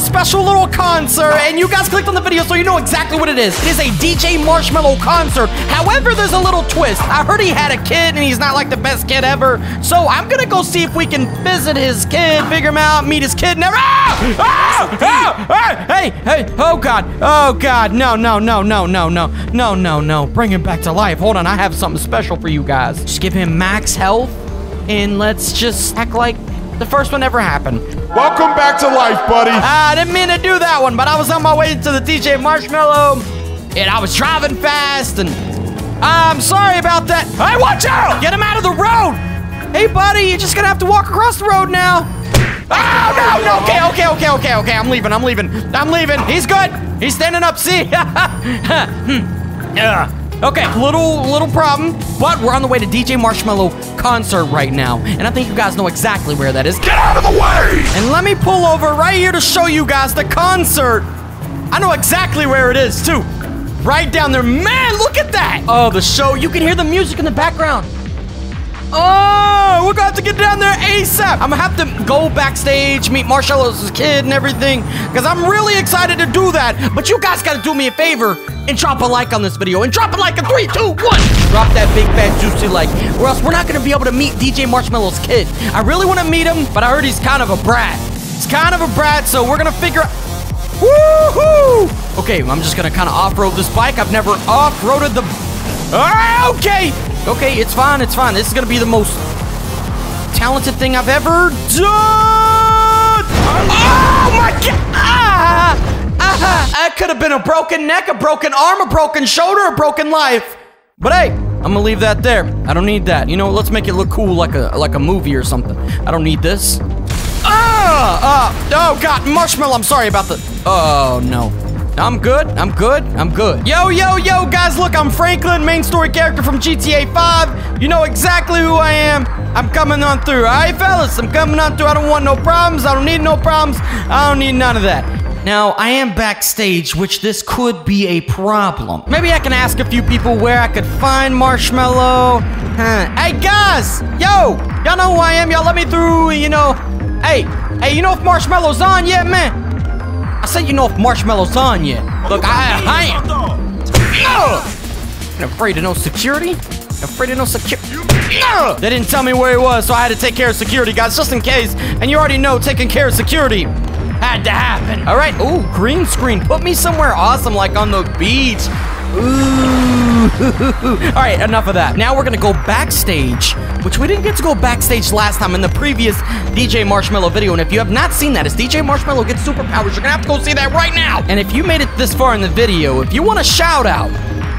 special little concert, and you guys clicked on the video so you know exactly what it is. It is a DJ Marshmello concert. However, there's a little twist. I heard he had a kid, and he's not like the best kid ever. So I'm gonna go see if we can visit his kid, figure him out, meet his kid, never. Ah! Ah! Ah! Ah! Hey, hey, oh God, oh God, no, no, no, no, no, no, no, no, no. Bring him back to life. Hold on, I have something special for you guys. Just give him max health, and let's just act like the first one ever happened. Welcome back to life, buddy. I didn't mean to do that one, but I was on my way to the DJ Marshmello, and I was driving fast, and I'm sorry about that. Hey, watch out! Get him out of the road! Hey, buddy, you're just gonna have to walk across the road now. Oh, no, no, okay, okay, okay, okay, okay, I'm leaving, I'm leaving, I'm leaving. He's good. He's standing up, see? Hmm. yeah. Okay, little little problem, but we're on the way to DJ Marshmello concert right now, and I think you guys know exactly where that is. Get out of the way! Let me pull over right here to show you guys the concert. I know exactly where it is, too. Right down there. Man, look at that. Oh, the show. You can hear the music in the background. Oh, we're gonna have to get down there ASAP. I'm gonna have to go backstage, meet Marshmello's kid and everything, because I'm really excited to do that. But you guys gotta do me a favor and drop a like on this video. And drop a like in three, two, one. Drop that big fat juicy like, or else we're not gonna be able to meet DJ Marshmello's kid. I really wanna meet him, but I heard he's kind of a brat. He's kind of a brat, so we're gonna figure out. Woohoo! Okay, I'm just gonna kind of off-road this bike. I've never off-roaded the. Ah, okay, okay, it's fine, it's fine. This is gonna be the most talented thing I've ever done. Oh my god! Ah, ah, that could have been a broken neck, a broken arm, a broken shoulder, a broken life. But hey, I'm gonna leave that there. I don't need that. You know, let's make it look cool like a like a movie or something. I don't need this. Ah! Uh, oh, God, Marshmello, I'm sorry about the... Oh, no. I'm good, I'm good, I'm good. Yo, yo, yo, guys, look, I'm Franklin, main story character from GTA 5. You know exactly who I am. I'm coming on through, all right, fellas? I'm coming on through. I don't want no problems. I don't need no problems. I don't need none of that. Now, I am backstage, which this could be a problem. Maybe I can ask a few people where I could find Marshmello. Huh. Hey, guys! Yo! Y'all know who I am. Y'all let me through, you know. Hey, hey, you know if Marshmello's on yet, man? I said you know if Marshmello's on yet. Look, I, I am. No! I'm afraid of no security? Afraid of no security? No! They didn't tell me where he was, so I had to take care of security, guys, just in case. And you already know taking care of security had to happen. All right, ooh, green screen. Put me somewhere awesome, like on the beach. Ooh. All right, enough of that. Now we're gonna go backstage, which we didn't get to go backstage last time in the previous DJ Marshmello video. And if you have not seen that, it's DJ Marshmello gets superpowers. You're gonna have to go see that right now. And if you made it this far in the video, if you want a shout out,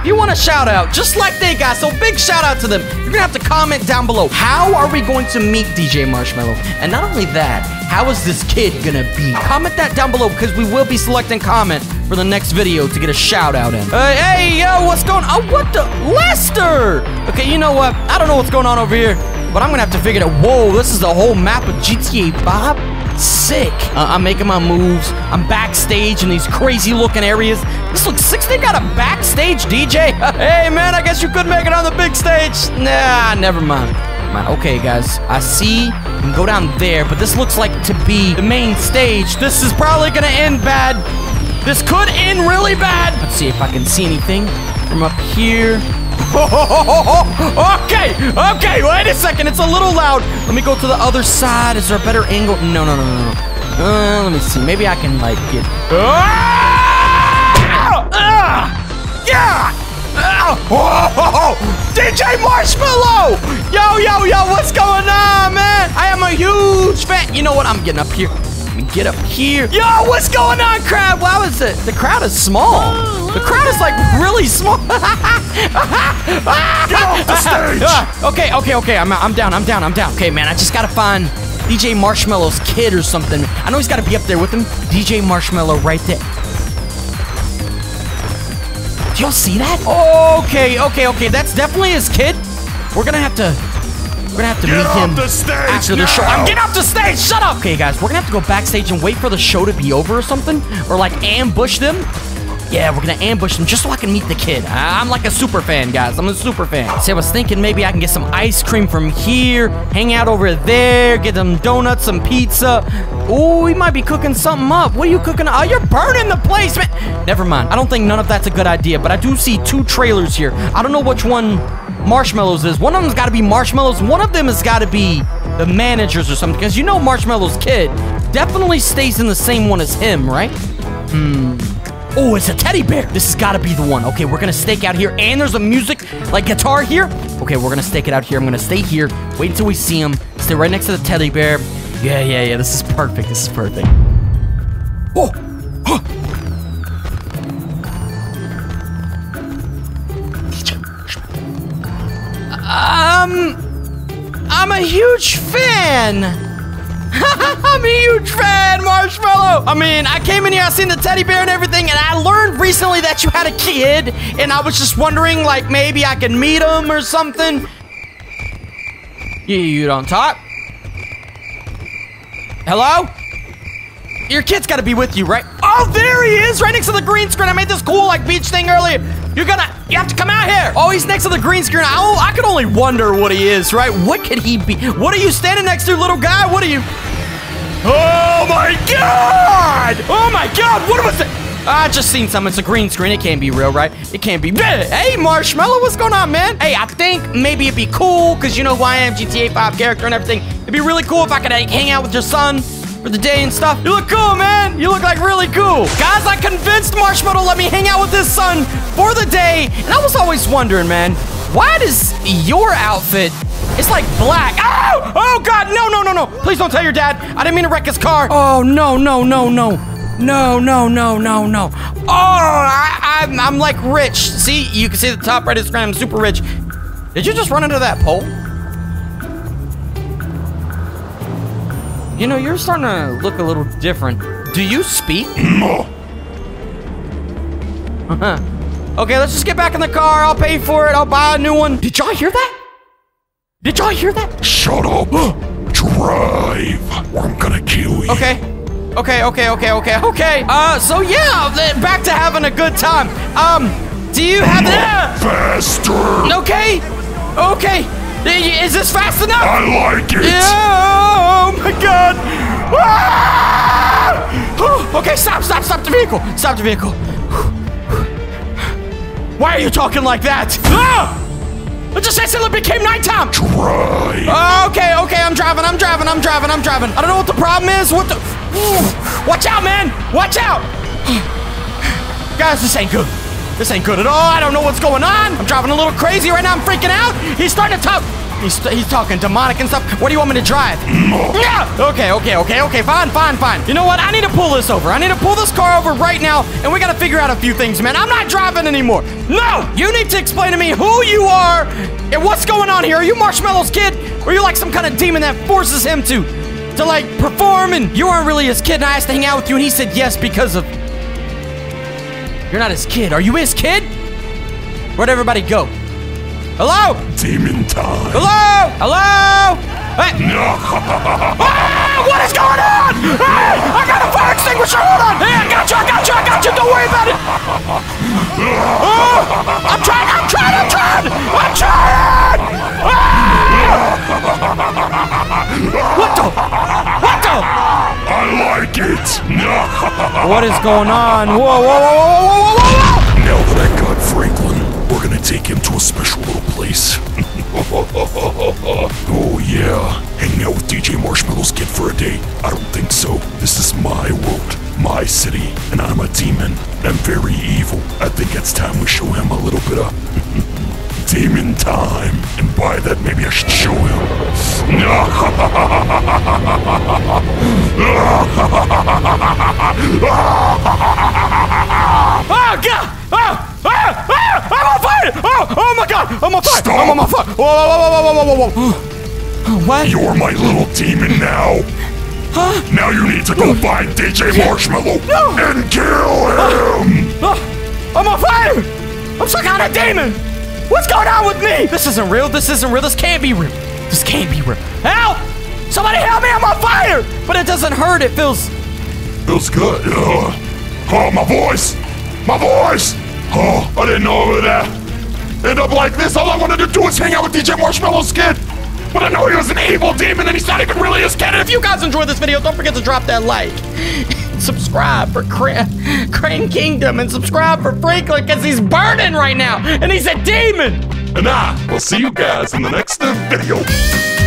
if you want a shout out, just like they got, so big shout out to them. You're gonna have to comment down below. How are we going to meet DJ Marshmello? And not only that, how is this kid gonna be? Comment that down below because we will be selecting comment for the next video to get a shout out in. Uh, hey, yo, what's going on? Oh, what the? Lester! Okay, you know what? I don't know what's going on over here, but I'm gonna have to figure it out. Whoa, this is the whole map of GTA 5? Sick. Uh, I'm making my moves. I'm backstage in these crazy looking areas. This looks sick. They got a backstage DJ. hey, man, I guess you could make it on the big stage. Nah, never mind. Okay, guys, I see you can go down there, but this looks like to be the main stage. This is probably gonna end bad. This could end really bad. Let's see if I can see anything from up here. okay, okay, wait a second. It's a little loud. Let me go to the other side. Is there a better angle? No, no, no, no, no. Uh, let me see. Maybe I can, like, get... Ah! Ah! Yeah! Oh, DJ Marshmello! Yo, yo, yo, what's going on, man? I am a huge fan. You know what? I'm getting up here. Get up here. Yo, what's going on, crowd? Wow, is it? The crowd is small. The crowd is like really small. Get off the stage! Ah, okay, okay, okay. I'm, I'm down. I'm down. I'm down. Okay, man. I just gotta find DJ Marshmello's kid or something. I know he's gotta be up there with him. DJ Marshmello right there. Do y'all see that? Okay, okay, okay. That's definitely his kid. We're gonna have to. We're gonna have to Get meet him the stage after the show. I'm getting off the stage. Shut up. Okay, guys. We're gonna have to go backstage and wait for the show to be over or something, or like ambush them. Yeah, we're gonna ambush them just so I can meet the kid. I'm like a super fan, guys. I'm a super fan. See, I was thinking maybe I can get some ice cream from here, hang out over there, get them donuts, some pizza. Oh, he might be cooking something up. What are you cooking? Oh, you're burning the place, man. Never mind. I don't think none of that's a good idea, but I do see two trailers here. I don't know which one Marshmellos is. One of them's got to be Marshmellos. One of them has got to be the managers or something, because you know Marshmello's kid definitely stays in the same one as him, right? Hmm. Oh, it's a teddy bear. This has got to be the one. Okay, we're gonna stake out here, and there's a music like guitar here. Okay, we're gonna stake it out here. I'm gonna stay here, wait until we see him, stay right next to the teddy bear. Yeah, yeah, yeah. This is perfect. This is perfect. Oh, I'm a huge fan. I'm a huge fan, Marshmello. I mean, I came in here, I seen the teddy bear and everything, and I learned recently that you had a kid, and I was just wondering, like, maybe I could meet him or something. You, you don't talk? Hello? Your kid's gotta be with you, right? Oh, there he is, right next to the green screen. I made this cool, like, beach thing earlier. You're gonna, you have to come out here. Oh, he's next to the green screen. Oh, I can only wonder what he is, right? What could he be? What are you standing next to, little guy? What are you? Oh my god! Oh my god, what was it? I just seen something. It's a green screen. It can't be real, right? It can't be. Hey, Marshmello, what's going on, man? Hey, I think maybe it'd be cool, because you know who I am, GTA 5 character and everything. It'd be really cool if I could like, hang out with your son for the day and stuff. You look cool, man. You look like really cool. Guys, I convinced Marshmello let me hang out with his son for the day. And I was always wondering, man, why does your outfit it's like black. Oh! Oh, God! No, no, no, no! Please don't tell your dad. I didn't mean to wreck his car. Oh, no, no, no, no. No, no, no, no, no. Oh, I, am I, I'm like rich. See, you can see the top right of the screen. I'm super rich. Did you just run into that pole? You know, you're starting to look a little different. Do you speak? okay, let's just get back in the car. I'll pay for it. I'll buy a new one. Did y'all hear that? Did y'all hear that? Shut up. Drive, or I'm gonna kill you. Okay. Okay, okay, okay, okay, okay. Uh, so yeah, back to having a good time. Um, do you have that? Faster. Okay. Okay. I- Is this fast enough? I like it. Yeah, oh my god! Ah! Oh, okay, stop, stop, stop the vehicle! Stop the vehicle! Why are you talking like that? Ah! It just instantly became nighttime! Drive. Okay, okay, I'm driving, I'm driving, I'm driving, I'm driving. I don't know what the problem is. What the? Watch out, man! Watch out! Guys, this ain't good. This ain't good at all. I don't know what's going on. I'm driving a little crazy right now. I'm freaking out. He's starting to talk. He's, he's talking demonic and stuff. What do you want me to drive? Yeah. Okay, okay, okay, okay. Fine, fine, fine. You know what? I need to pull this over. I need to pull this car over right now, and we gotta figure out a few things, man. I'm not driving anymore. No! You need to explain to me who you are and what's going on here. Are you Marshmello's kid? Or are you like some kind of demon that forces him to, to like perform? And you aren't really his kid, and I asked to hang out with you, and he said yes because of. You're not his kid. Are you his kid? Where'd everybody go? Hello? Demon time. Hello? Hello? Hey. Ah, what is going on? Hey, I got a fire extinguisher. Hold on. Hey, I got you. I got you. I got you. Don't worry about it. Oh, I'm trying. I'm trying. What is going on? Whoa, whoa, whoa, whoa, whoa, whoa, whoa! Now that I got Franklin, we're gonna take him to a special little place. oh yeah, hanging out with DJ Marshmello's kid for a day? I don't think so. This is my world, my city, and I'm a demon. I'm very evil. I think it's time we show him a little bit of demon time. And by that, maybe I should show Oh god! Oh! Ah! Ah! I'm on fire! Oh! Oh my god! I'm on fire! Stop. I'm on fire! Whoa! Whoa! Whoa! Whoa! Whoa! Whoa! Whoa! whoa. What? You're my little demon now. Huh? Now you need to go find DJ Marshmello No. and kill him. Oh, I'm on fire! I'm some kind of demon! What's going on with me? This isn't real. This isn't real. This can't be real. This can't be real. Help! Somebody help me! I'm on fire! But it doesn't hurt. It feels. Feels good. Uh, oh, my voice. My voice! Oh, I didn't know would uh, end up like this. All I wanted to do was hang out with DJ Marshmello's kid. But I know he was an evil demon and he's not even really his kid. If you guys enjoyed this video, don't forget to drop that like. subscribe for Cra Crane Kingdom and subscribe for Franklin because he's burning right now and he's a demon. And I will see you guys in the next video.